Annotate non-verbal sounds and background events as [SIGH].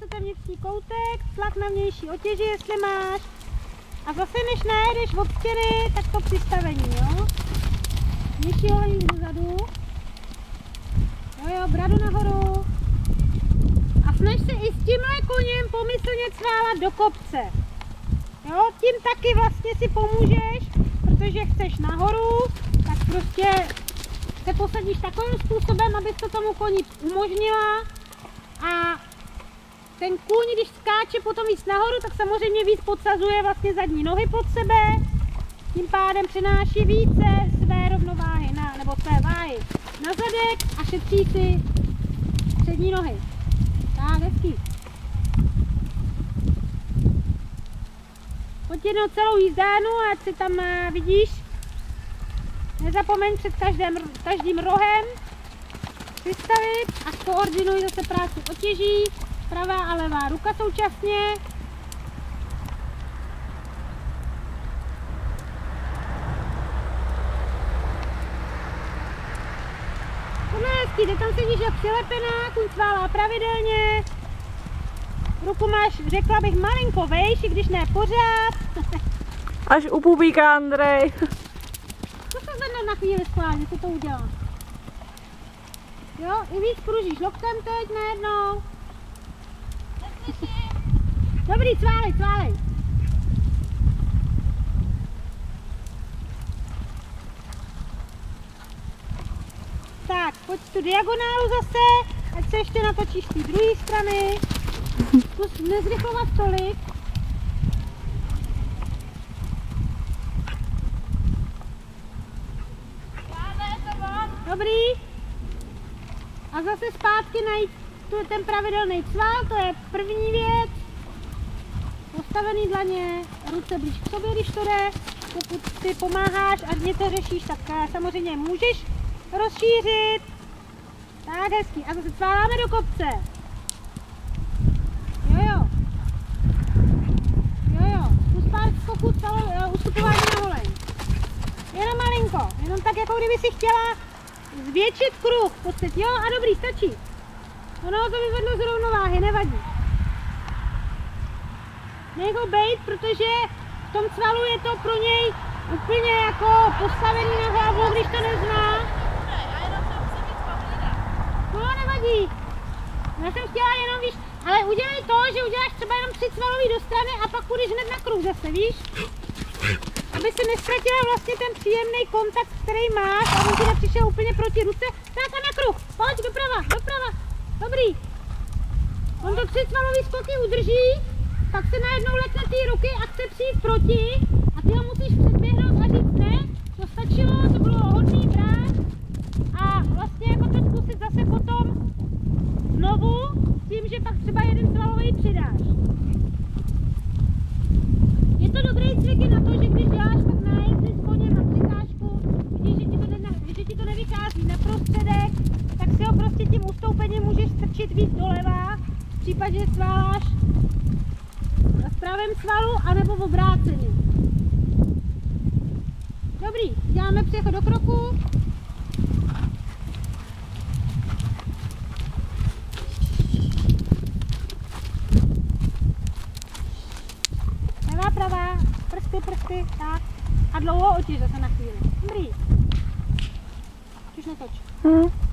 ten vnitřní koutek, tlak na vnější otěži, jestli máš. A zase než najedeš od stěny, tak to přistavení, jo? Vnější holení dozadu. Jo, jo, bradu nahoru. A snaž se i s tímhle koněm pomyslně cválat do kopce. Jo, tím taky vlastně si pomůžeš, protože chceš nahoru, tak prostě se posadíš takovým způsobem, abys to tomu koni umožnila a ten kůň, když skáče potom víc nahoru, tak samozřejmě víc podsazuje vlastně zadní nohy pod sebe, tím pádem přináší více své rovnováhy, na, nebo své váhy na zadek a šetří si přední nohy. Tak, hezký. Pojď jednou celou jízdánu, ať si tam eh, vidíš. Nezapomeň před každým, každým rohem přistavit a skoordinuj zase práci otěží pravá a levá ruka současně. Tohle je hezký, tam sedíš jak přilepená, kuň sválá pravidelně. Ruku máš, řekla bych, malinko vejš, i když ne pořád. [LAUGHS] Až u pubíka, Andrej. [LAUGHS] Co se zvedne na chvíli schválně, co to udělá? Jo, i víc pružíš loktem teď najednou. Dobrý, cválej, cválej. Tak, pojď tu diagonálu zase, ať se ještě natočíš z té druhé strany. Zkus nezrychlovat tolik. Dobrý. A zase zpátky najít tu, ten pravidelný cval, to je první věc. Postavený dlaně, ruce blíž k sobě, když to jde. Pokud ty pomáháš a něco řešíš, tak eh, samozřejmě můžeš rozšířit. Tak hezký. A zase cváláme do kopce. Jo, jo. Jo, jo. Zkus pár skoků celo, ustupování na voleň. Jenom malinko. Jenom tak, jako kdyby si chtěla zvětšit kruh. Pocit. Jo, a dobrý, stačí. Ono to vyvedlo z rovnováhy, nevadí. Nech ho bejt, protože v tom cvalu je to pro něj úplně jako postavený na hlavu, když to nezná. No, nevadí. Já jsem chtěla jenom, víš, ale udělej to, že uděláš třeba jenom tři svalový do strany a pak půjdeš hned na kruh zase, víš? Aby se nestratila vlastně ten příjemný kontakt, který máš a on ti nepřišel úplně proti ruce. Tak a na kruh, pojď doprava, doprava. Dobrý. On to tři svalový skoky udrží, pak se najednou lekne ty ruky a chce přijít proti a ty ho musíš předběhnout a říct ne, to stačilo, to bylo hodný brát a vlastně jako to zkusit zase potom znovu s tím, že pak třeba jeden svalový přidáš. Je to dobrý cvik na to, že když děláš pak nájezdy s koněm na přitáčku, vidíš, že ti to, ne, ti to nevychází na prostředek, tak si ho prostě tím ustoupením můžeš strčit víc doleva, případě, sváláš v pravém svalu, anebo v obráceně. Dobrý, děláme přechod do kroku. Levá, pravá, prsty, prsty, tak. A dlouho otěž zase na chvíli. Dobrý. Už netoč. Hmm.